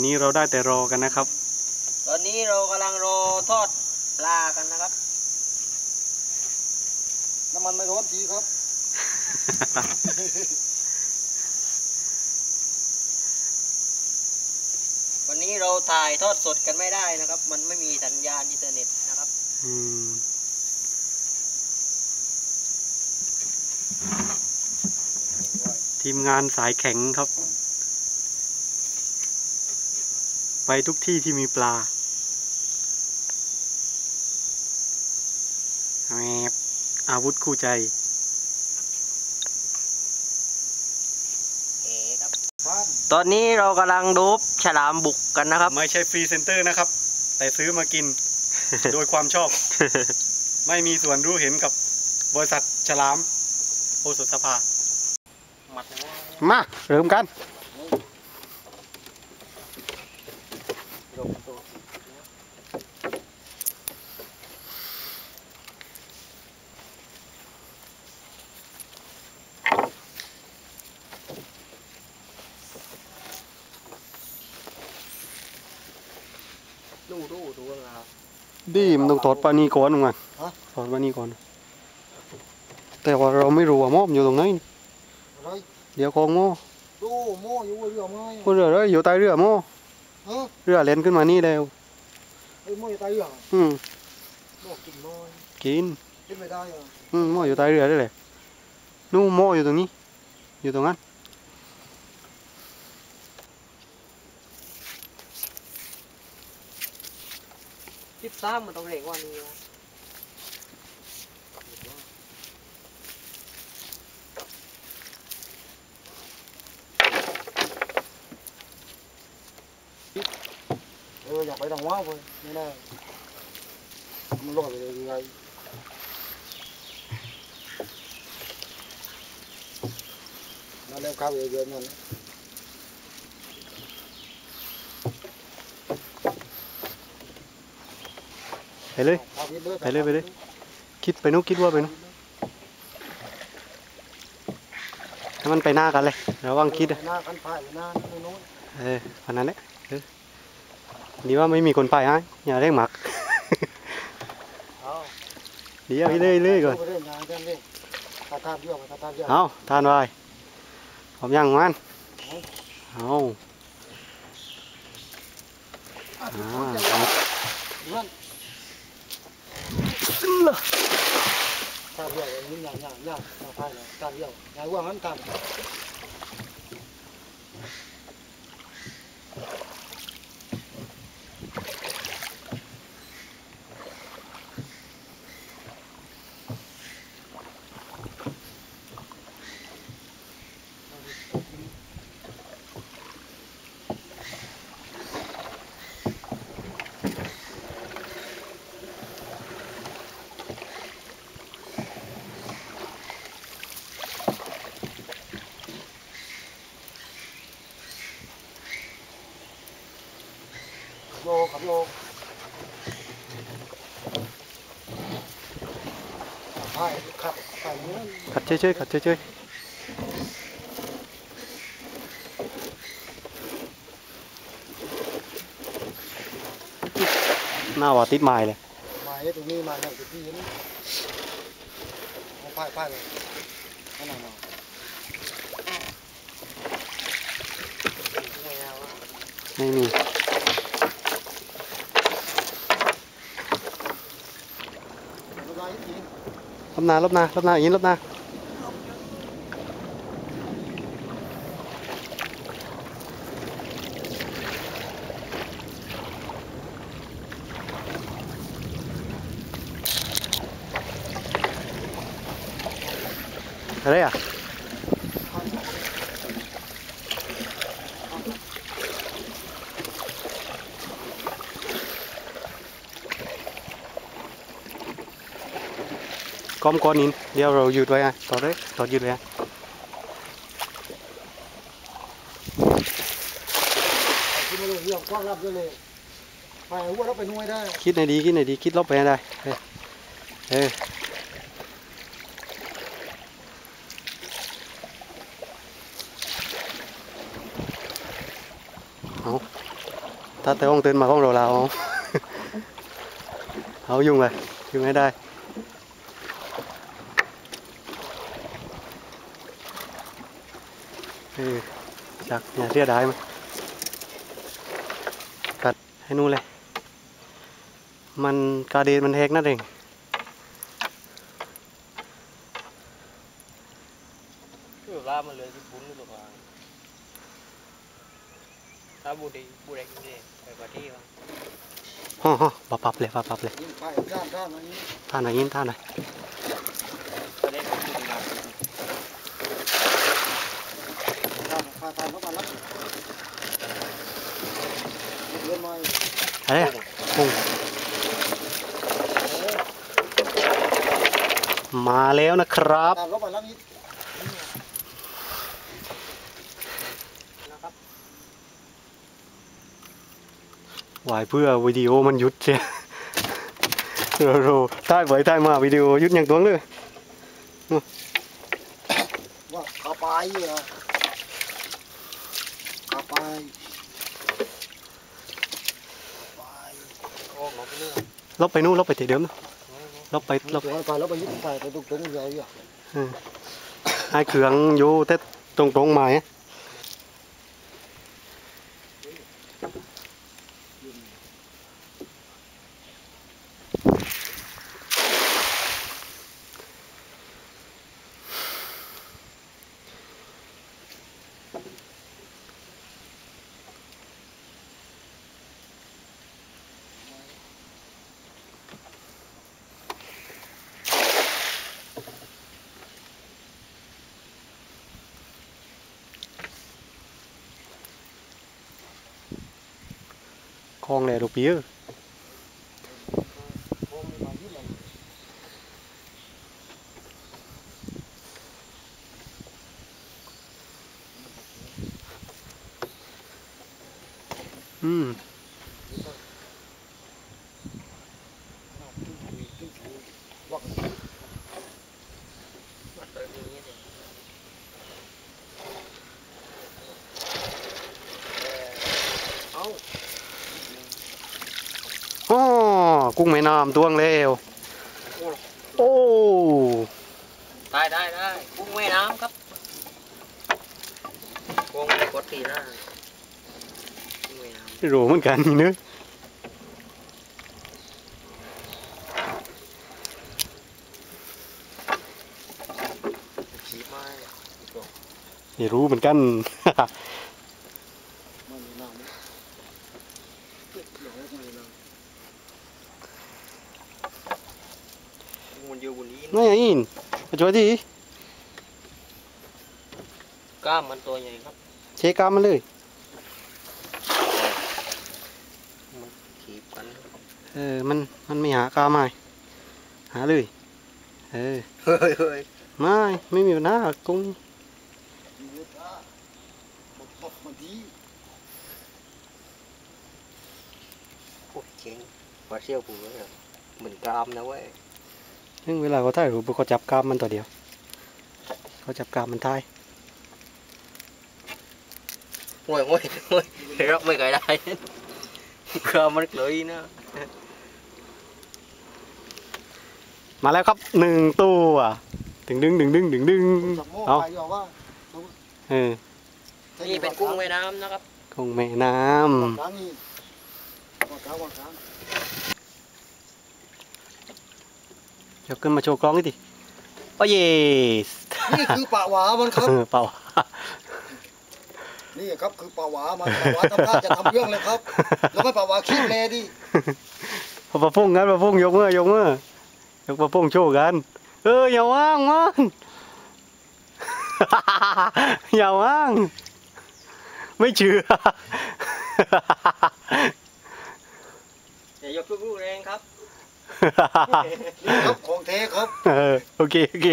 อนนี้เราได้แต่รอกันนะครับ ตอนนี้เรากำลังรอทอดปลากันนะครับ น้ำมันไม่ร้อนทีครับ วันนี้เราถ่ายทอดสดกันไม่ได้นะครับ มันไม่มีสัญญาณอินเทอร์เน็ตนะครับ อืมทีมงานสายแข็งครับ ไปทุกที่ที่มีปลาแอบอาวุธคู่ใจเอ๋ครับบ้านตอนนี้เรากำลังดูบฉลามบุกกันนะครับ ไม่ใช่ฟรีเซนเตอร์นะครับ แต่ซื้อมากิน โดยความชอบ ไม่มีส่วนรู้เห็นกับบริษัทฉลาม โอสถสภาหมัดหัวมา เริ่มกัน ลงตัว ดูดูดูนะครับดีมันต้องถอดปลานีก่อนมึงอะถอดปลานีก่อน แต่ว่าเราไม่รู้ว่าหม้อมนอยู่ตรงไหนอะไรเดี๋ยวของหม้อดูโม่อยู่เรือไม้พวกเรือเลยอยู่ใต้เรือหม้อ เออเรือเลนขึ้นมานี่แล้วไอ้โม่อยู่ใต้เรืออืมโม่กินน้อยกินกินไม่ได้เหรออืมหม้ออยู่ใต้เรือได้เลยนู่นหม้ออยู่ตรงนี้ อยู่ตรงนั้นจิบซ้ำมันต้องเร่งกว่านี้ นะเอออยากไปทางว้าวเลยไม่ได้มันรอดไปเลยยังไงนั่นเริ่มเข้าเยอะๆนั่นไปเลยอาทิตไปเลยไปเลยคิดไปนู้นคิดว่าไปนู้นให้มันไปหน้ากันเลยระวังคิดอะหน้ากันพายหน้าไม่น้อยเออวันนั้นแหละเออ ดีว่าไม่มีคนไปฮะอย่าเร่งหมัก เอา เดี๋ยวไปเลยเลยก่อน ไปเรื่อยงานกันเลยตาตาเยอะตาตาเยอะ เอาทานไว้พร้อมยังมันเอาอ่าเอา เพื่อนตาเยอะอย่างนี้อย่างอย่างอย่างอย่างพายเลยตาเยอะอย่างว่างั้นตา โยกับโยพายขับพายนี้ ขัดเฉยๆขัดเฉยๆหน้าว่าติดไม้เลย มาตรงนี้มาเนี่ยตรงนี้นี่พายพายเลยนั่นน่ะมา ไม่มี ลบนาอีกที ลบหนาลบหน าลบหนาอย่างนี้ลบหนาอะไรอะก้อมก้อนนิน เดี๋ยวเราหยุดไว้ อะต่อเลยต่อหยุดไว้อะที่มาเลยเรื่องกว้างรับเยอะเลยพายหัวเราไปน่วยได้ คิดในอยดีคิดในอยดีคิดลบไปให้ได้เออเออเอาถ้าแต่ห้องเตือนมาห้องเราเราเอาเอายุ่งเลยยุ่งให้ได้เออจากอย่าเสียดายมันกัดให้นู่นเลย มันกาเดนมันแหกนั่นเองคือว่ามันเลยที่บุ้งตัวกลางถ้าบูดีบูดีกินดีไปกว่าที่บ้างฮ่อฮ่อปับปับเลยปับปับเลยนี่ไผ่ด้านด้านอันนี้ท่านไหนยินท่านไหน จะได้บูดีมา ด้านผ่าทางเข้ามาแล้วเดินมาอะไรอะปุ้งมาแล้วนะครับตามเข้ามาแล้วนี่นะครับไหวเพื่อวิดีโอมันหยุดเสียโรโรใต้ไว้ใต้มาวิดีโอหยุดอย่างตัวเลยว่าขาไปเหรอ เขาไปไปโอ้หมอไปลบไปนู่นลบไปที่เดิมลบไปลบไปลบไปยึดไปไปตรงตรงใหญ่อะให้เครื่องอยู่แต่ตรงตรงใหม่ ลองแหล่ลูกปีเอออืมมายึดเลย อืม ว่า มาเติมอย่างนี้เลย เอา อ๋อ กุ้งแม่น้ำตวงแล้วโอ้ได้ได้ได้กุ้งแม่น้ำครับกุ้งไม่กดทีหน้ากุ้งแม่น้ำโหเหมือนกันนี่เนอะชีบไม้นี่รู้เหมือนกันมันน้ำเดี๋ยวไม่น้ กุ้งมันอยู่บนนี้นี่ไงอินมาช่วยดิกล้ามมันตัวใหญ่ครับเช็คกล้ามมันเลยขีบกันเออมันมันไม่หากล้ามไม่หาเลยเออเฮ้ยเฮ้ยไม่ไม่มีปัญหากุ้งำยึดอะมันตกมันดีโอ้ยเจ๋งว่าเชี่ยวกูเลยอะเหมือนกรามนะเว้ย ซึ่งเวลาเขาถ่ายรูปเขาจับกล้ามมันตัวเดียว เขาจับกล้ามมันถ่ายโอ้ยโอ้ยโอ้ยรับไม่เคยได้กรามมันเลยนะ มาแล้วครับหนึ่งตัวดึงดึงดึงดึงดึงดึงจับโม่เอาไปยอว่าเออนี่เป็นกุ้งแม่น้ำนะครับ กุ้งแม่น้วางกลางนี่วางกลางวางกลางำเดี๋ ยวขึ้นมาโชว์กล้องนี่ดิโอ้เยสนี่คือปลาหวามันครับเออเปล่านี่ครับคือปลาหวามันปลาหวาทำท่าจะทำเรื่องเลยครับ แล้วไม่ปลาหวาขี้เลดิพอปะพุ่งกันปะพุ่งยกมือยกมือยกปะพุ่งโชว์กันเอออย่าว่างมันอย่าว่าง ไม่เชื่ออย่ายกลูกๆแรงครับนี่ ครับของเทครับเออโอเคโอเค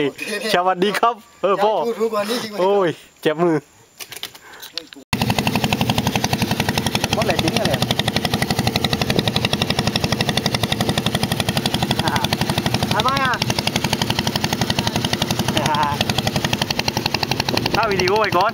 สวัสดีครับ เออพ่อพูดรู้กว่านี้จริงไหมโอ้ยเจ็บมือว่าอะไรจริงอะไรทำไมอะถ้าวิดีโอไว้ก่อน